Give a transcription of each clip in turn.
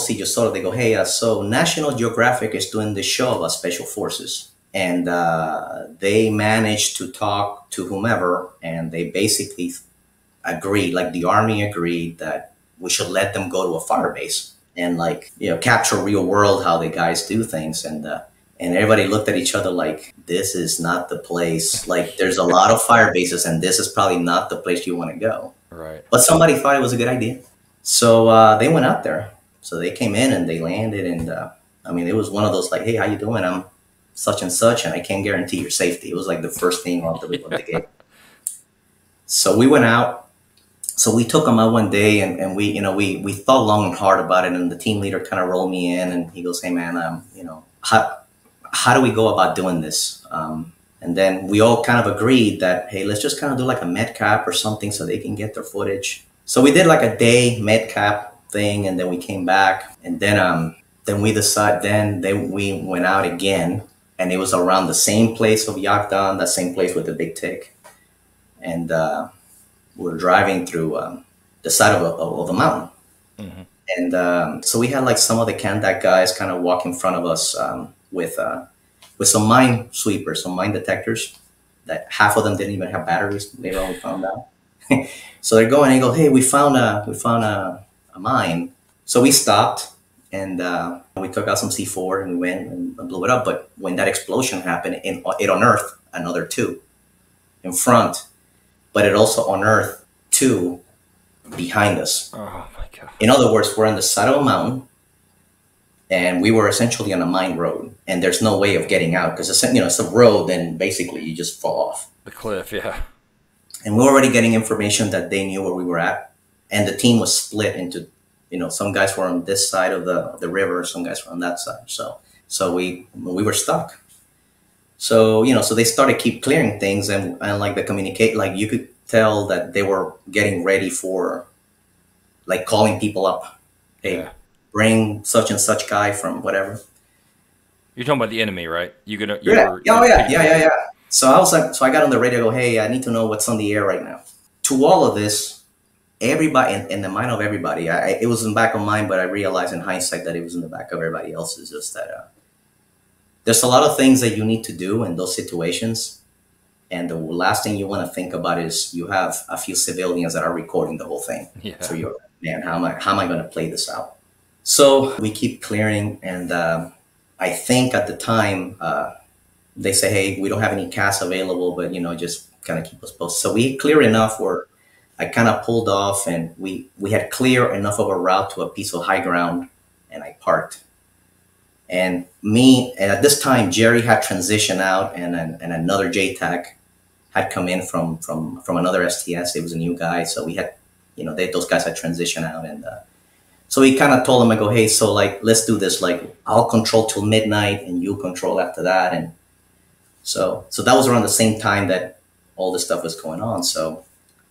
CJSOTF they go, hey, uh, so National Geographic is doing this show about special forces, and uh, they managed to talk to whomever, and they basically agreed, like the army agreed that we should let them go to a fire base and like you know capture real world how the guys do things. And. Uh, and everybody looked at each other like this is not the place. Like there's a lot of fire bases and this is probably not the place you want to go. Right. But somebody thought it was a good idea. So uh, they went out there so they came in and they landed and uh, i mean it was one of those like hey how you doing i'm such and such and i can't guarantee your safety it was like the first thing off the, the gate so we went out so we took them out one day and, and we you know we we thought long and hard about it and the team leader kind of rolled me in and he goes hey man um, you know how, how do we go about doing this? Um, and then we all kind of agreed that, hey, let's just kind of do like a medcap or something so they can get their footage. So we did like a day medcap thing, and then we came back, and then um, then we decided, then then we went out again, and it was around the same place of Yakdan, that same place with the big tick, and uh, we were driving through um, the side of a, of a mountain. Mm-hmm. And um, so we had like some of the Kandak guys kind of walk in front of us um, with uh, with some mine sweepers, some mine detectors. That half of them didn't even have batteries. Later on, we found out. so they're going and go, "Hey, we found a we found a mine." So we stopped and uh, we took out some C4 and we went and blew it up. But when that explosion happened, it, it unearthed another two in front, but it also unearthed two behind us. Oh my god! In other words, we're on the side of a mountain and we were essentially on a mine road and there's no way of getting out because it's you know it's a road and basically you just fall off the cliff yeah and we are already getting information that they knew where we were at and the team was split into you know some guys were on this side of the the river some guys were on that side so so we we were stuck so you know so they started keep clearing things and and like the communicate like you could tell that they were getting ready for like calling people up hey yeah bring such and such guy from whatever. You're talking about the enemy, right? You gonna you yeah. Were, oh yeah, yeah, yeah, yeah. So I was like, so I got on the radio. Go, hey, I need to know what's on the air right now. To all of this, everybody in, in the mind of everybody, I, it was in the back of mine, but I realized in hindsight that it was in the back of everybody else's. Just that uh, there's a lot of things that you need to do in those situations, and the last thing you want to think about is you have a few civilians that are recording the whole thing. Yeah. So you're, man, how am I how am I going to play this out? So we keep clearing, and uh, I think at the time uh, they say, "Hey, we don't have any CAS available, but you know, just kind of keep us posted." So we clear enough where I kind of pulled off, and we we had clear enough of a route to a piece of high ground, and I parked. And me, and at this time, Jerry had transitioned out, and and another JTAC had come in from from from another STS. It was a new guy, so we had, you know, they, those guys had transitioned out, and uh, so he kind of told him, I go, hey, so like, let's do this. Like, I'll control till midnight and you control after that. And so, so that was around the same time that all this stuff was going on. So,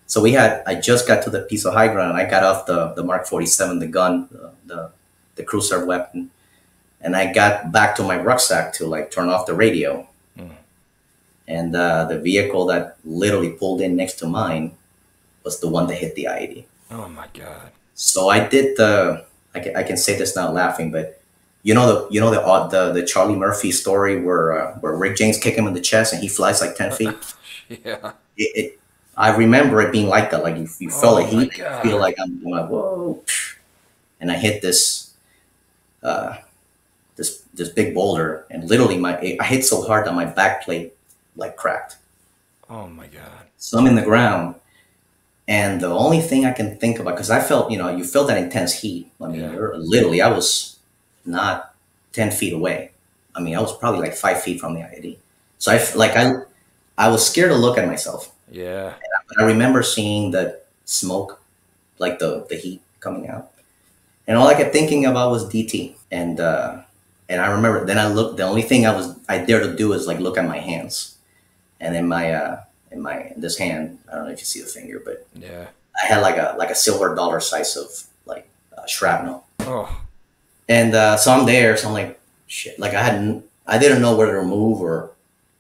so we had, I just got to the piece of high ground. and I got off the, the Mark 47, the gun, the, the, the crew-served weapon. And I got back to my rucksack to like turn off the radio. Mm. And uh, the vehicle that literally pulled in next to mine was the one that hit the IED. Oh my God. So I did the. I can, I can say this not laughing, but you know the you know the uh, the the Charlie Murphy story where uh, where Rick James kick him in the chest and he flies like ten feet. yeah. It, it, I remember it being like that. Like you, you felt oh heat, you feel like I'm like whoa, and I hit this, uh, this this big boulder, and literally my I hit so hard that my back plate like cracked. Oh my god! So I'm in the ground, and the only thing I can think about, because I felt, you know, you felt that intense heat. I mean, yeah. literally, I was not 10 feet away. I mean, I was probably like five feet from the IED. So I, like, I, I was scared to look at myself. Yeah. I, I remember seeing the smoke, like the, the heat coming out. And all I kept thinking about was DT. And, uh, and I remember then I looked, the only thing I was, I dared to do is like look at my hands. And in my, uh, in my in this hand. I don't know if you see the finger, but yeah, I had like a like a silver dollar size of like uh, shrapnel. Oh, and uh, so I'm there. So I'm like, shit. Like I hadn't, I didn't know where to move or,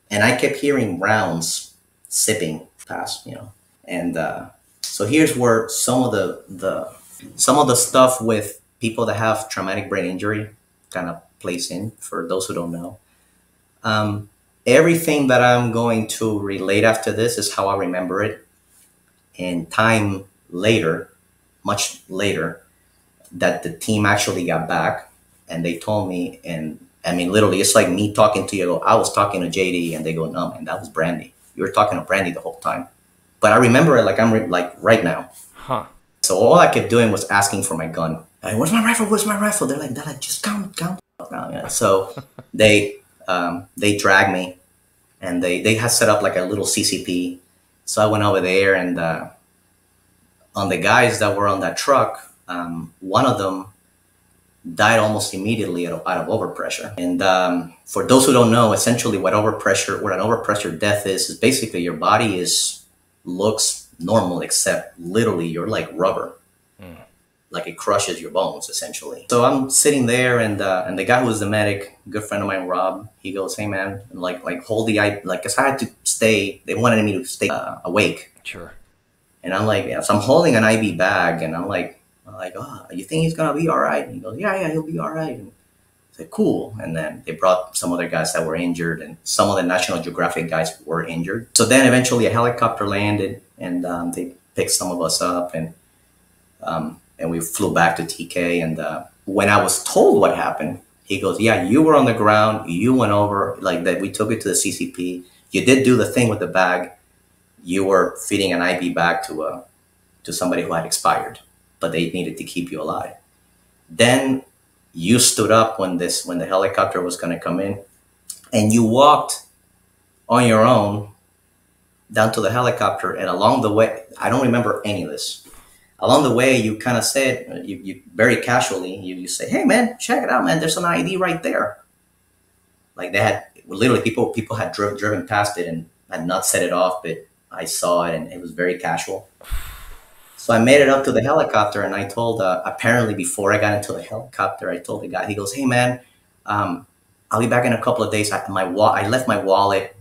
and I kept hearing rounds sipping past, you know, and uh, so here's where some of the the some of the stuff with people that have traumatic brain injury kind of plays in for those who don't know. Um, everything that I'm going to relate after this is how I remember it. And time later, much later, that the team actually got back and they told me, and I mean, literally, it's like me talking to you. I was talking to JD, and they go, "No, man, that was Brandy. You were talking to Brandy the whole time." But I remember it like I'm re- like right now. Huh. So all I kept doing was asking for my gun. Like, Where's my rifle? Where's my rifle? They're like, they're like, just count, count. down." Yeah. So they um, they dragged me, and they they had set up like a little CCP. So I went over there, and uh, on the guys that were on that truck, um, one of them died almost immediately out of, out of overpressure. And um, for those who don't know, essentially what overpressure, what an overpressure death is, is basically your body is looks normal except literally you're like rubber. Like it crushes your bones essentially. So I'm sitting there, and uh, and the guy who was the medic, good friend of mine, Rob, he goes, "Hey man, like like hold the eye, like 'cause I had to stay. They wanted me to stay uh, awake, Sure. and I'm like, yeah. So I'm holding an IV bag, and I'm like, I'm like, oh, you think he's gonna be all right? And he goes, yeah, yeah, he'll be all right. And I said, cool. And then they brought some other guys that were injured, and some of the National Geographic guys were injured. So then eventually a helicopter landed, and um, they picked some of us up, and um, and we flew back to TK. And uh, when I was told what happened, he goes, yeah, you were on the ground, you went over, like that. We took it to the CCP. You did do the thing with the bag. You were feeding an IV bag to a to somebody who had expired, but they needed to keep you alive. Then you stood up when this when the helicopter was going to come in, and you walked on your own down to the helicopter. And along the way, I don't remember any of this. Along the way, you kind of said, you, you very casually, you, you say, "Hey man, check it out, man. There's an ID right there." Like they had literally people people had driven driven past it and had not set it off, but I saw it and it was very casual. So I made it up to the helicopter, and I told. Uh, apparently, before I got into the helicopter, I told the guy. He goes, "Hey, man, um, I'll be back in a couple of days. I, my wa- I left my wallet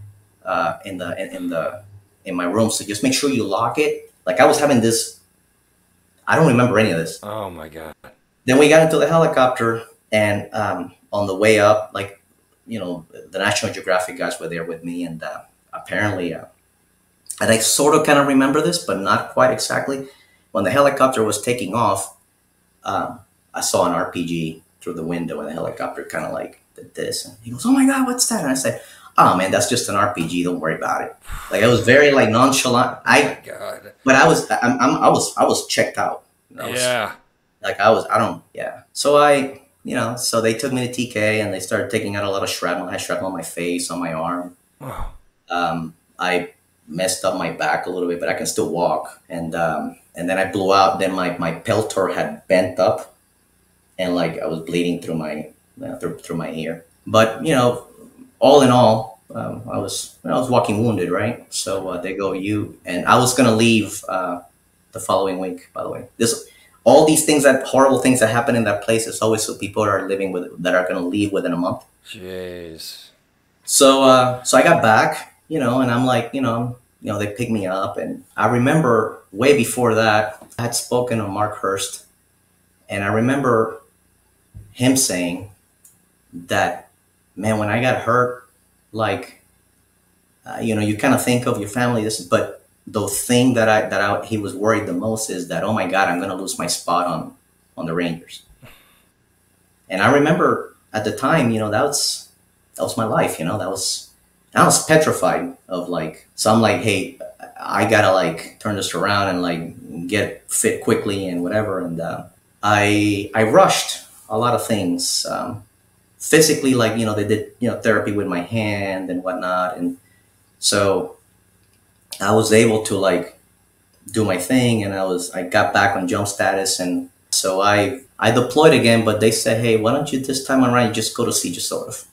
uh, in the in, in the in my room, so just make sure you lock it." Like I was having this. I don't remember any of this. Oh my god. Then we got into the helicopter, and um, on the way up, like you know, the National Geographic guys were there with me, and uh, apparently, uh, and I sort of kind of remember this, but not quite exactly. When the helicopter was taking off, um, I saw an RPG through the window, and the helicopter kind of like did this, and he goes, "Oh my god, what's that?" And I said, "Oh man, that's just an RPG. Don't worry about it." Like I was very like nonchalant. I, God. but I was, I'm, I'm, I was, I was checked out. I was- Yeah. like I was, I don't, yeah. So I, you know, so they took me to TK and they started taking out a lot of shrapnel. I had shrapnel on my face, on my arm. Wow. Um, I messed up my back a little bit, but I can still walk. And um, and then I blew out. Then my my peltor had bent up, and like I was bleeding through my uh, through, through my ear. But you know, all in all, um, I was I was walking wounded, right? So uh, they go you, and I was gonna leave uh, the following week. By the way, this all these things that horrible things that happen in that place is always so people are living with that are gonna leave within a month. Jeez. So uh, so I got back, you know, and I'm like, you know, you know, they picked me up, and I remember way before that I had spoken to Mark Hurst, and I remember him saying that, man, when I got hurt, like, uh, you know, you kind of think of your family, this, but the thing that I that I, he was worried the most is that, oh my God, I'm gonna lose my spot on on the Rangers. And I remember at the time, you know, that was that was my life, you know, that was I was petrified of like so I'm like, hey, I gotta like turn this around and like get fit quickly and whatever. And uh, I I rushed a lot of things um, physically, like you know they did you know therapy with my hand and whatnot, and so I was able to like do my thing, and I was I got back on jump status, and so I I deployed again, but they said, hey, why don't you this time around you just go to CJSOTF?